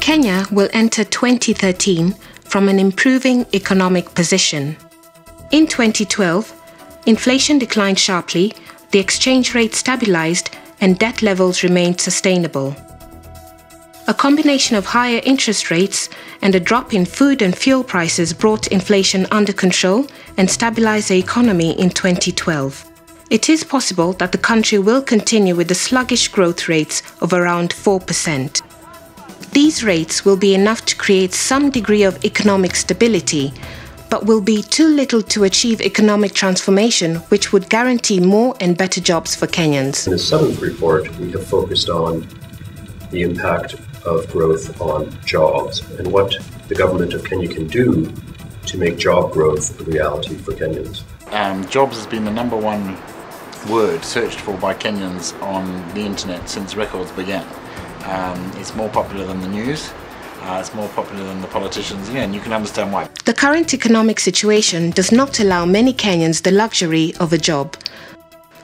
Kenya will enter 2013 from an improving economic position. In 2012, inflation declined sharply, the exchange rate stabilized, and debt levels remained sustainable. A combination of higher interest rates and a drop in food and fuel prices brought inflation under control and stabilized the economy in 2012. It is possible that the country will continue with the sluggish growth rates of around 4%. These rates will be enough to create some degree of economic stability, but will be too little to achieve economic transformation, which would guarantee more and better jobs for Kenyans. In the seventh report, we have focused on the impact of growth on jobs and what the government of Kenya can do to make job growth a reality for Kenyans. Um, jobs has been the number one word searched for by Kenyans on the internet since records began. Um, it's more popular than the news. Uh, it's more popular than the politicians, yeah, and you can understand why. The current economic situation does not allow many Kenyans the luxury of a job.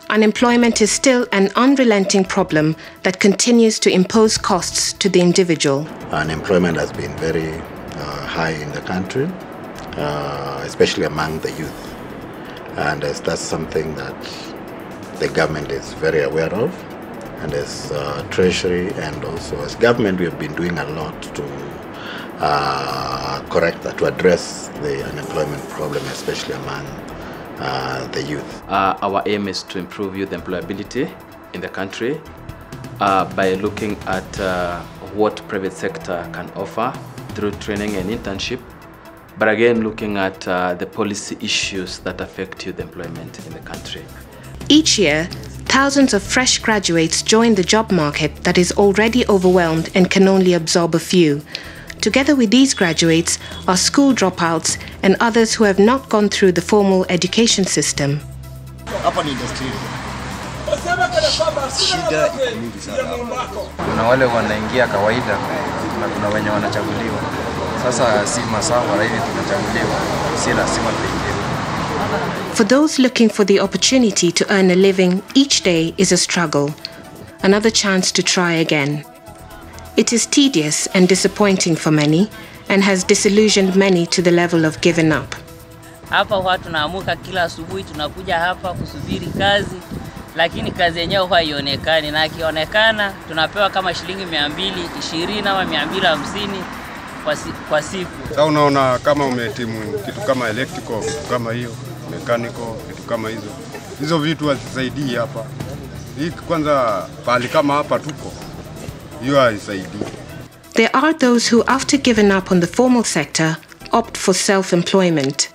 Unemployment is still an unrelenting problem that continues to impose costs to the individual. Unemployment has been very uh, high in the country, uh, especially among the youth. And that's something that the government is very aware of. And as uh, Treasury and also as government, we have been doing a lot to uh, correct that, to address the unemployment problem, especially among uh, the youth. Uh, our aim is to improve youth employability in the country uh, by looking at uh, what private sector can offer through training and internship, but again looking at the policy issues that affect youth employment in the country. Each year, thousands of fresh graduates join the job market that is already overwhelmed and can only absorb a few. Together with these graduates are school dropouts and others who have not gone through the formal education system. Shida iko mingi sana. Kuna wale wanaingia kawaida na kuna wenye wanachaguliwa. Sasa si masafa hivi tunachaguliwa, si lazima tuingie. For those looking for the opportunity to earn a living, each day is a struggle, another chance to try again. It is tedious and disappointing for many and has disillusioned many to the level of giving up. Hapa huwa tunaamuka kila asubuhi, tunakuja hapa kusubiri kazi, lakini kazi yenyewe huwa haionekani, na akionekana tunapewa kama shilingi mia mbili ishirini ama mia mbili hamsini kwa, kwa siku. Sasa unaona kama umehitimu kitu kama electrical, kitu kama hiyo, mechanical, kitu kama hizo, hizo vitu hazisaidii hapa. Hii kwanza kama hapa tuko, hiyo. There are those who, after giving up on the formal sector, opt for self employment.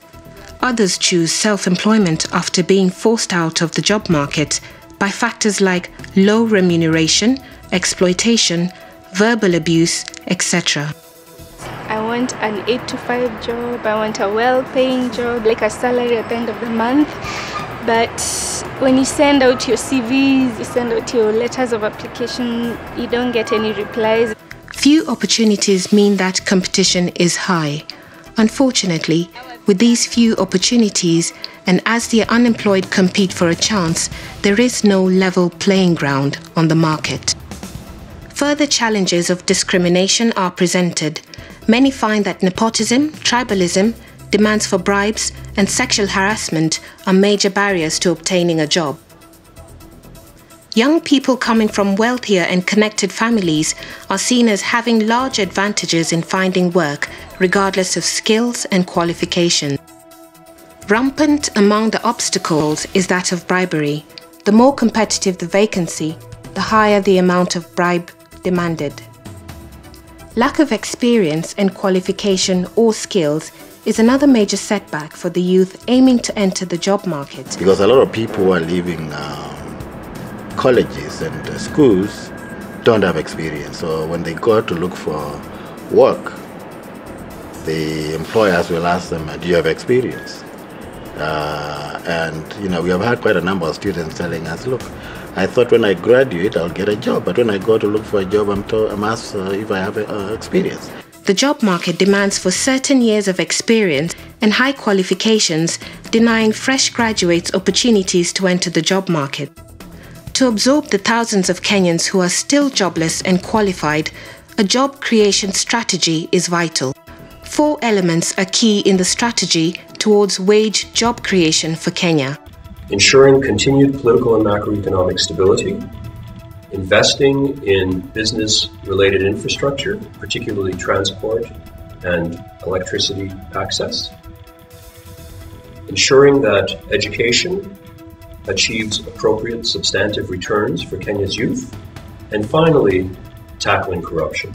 Others choose self employment after being forced out of the job market by factors like low remuneration, exploitation, verbal abuse, etc. Want an 8 to 5 job, I want a well paying job, like a salary at the end of the month. But when you send out your CVs, you send out your letters of application, you don't get any replies. Few opportunities mean that competition is high. Unfortunately, with these few opportunities, and as the unemployed compete for a chance, there is no level playing ground on the market. Further challenges of discrimination are presented. Many find that nepotism, tribalism, demands for bribes, and sexual harassment are major barriers to obtaining a job. Young people coming from wealthier and connected families are seen as having large advantages in finding work, regardless of skills and qualifications. Rampant among the obstacles is that of bribery. The more competitive the vacancy, the higher the amount of bribe demanded. Lack of experience and qualification or skills is another major setback for the youth aiming to enter the job market. Because a lot of people who are leaving um, colleges and uh, schools don't have experience. So when they go to look for work, the employers will ask them, "Do you have experience?" Uh, and you know, we have had quite a number of students telling us, "Look, I thought when I graduate I'll get a job, but when I go to look for a job, I'm, told, I'm asked uh, if I have uh, experience." The job market demands for certain years of experience and high qualifications, denying fresh graduates opportunities to enter the job market. To absorb the thousands of Kenyans who are still jobless and qualified, a job creation strategy is vital. Four elements are key in the strategy towards wage job creation for Kenya. Ensuring continued political and macroeconomic stability, investing in business related infrastructure, particularly transport and electricity access, ensuring that education achieves appropriate substantive returns for Kenya's youth, and finally, tackling corruption.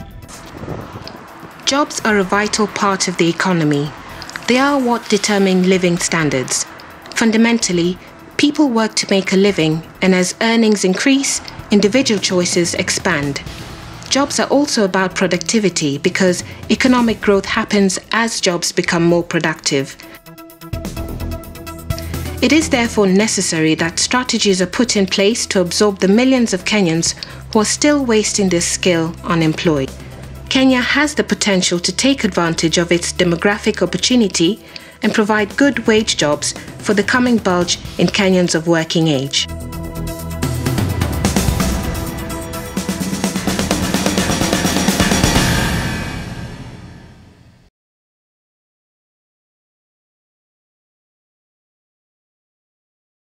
Jobs are a vital part of the economy. They are what determine living standards. Fundamentally, people work to make a living, and as earnings increase, individual choices expand. Jobs are also about productivity because economic growth happens as jobs become more productive. It is therefore necessary that strategies are put in place to absorb the millions of Kenyans who are still wasting their skill unemployed. Kenya has the potential to take advantage of its demographic opportunity and provide good wage jobs for the coming bulge in Kenyans of working age.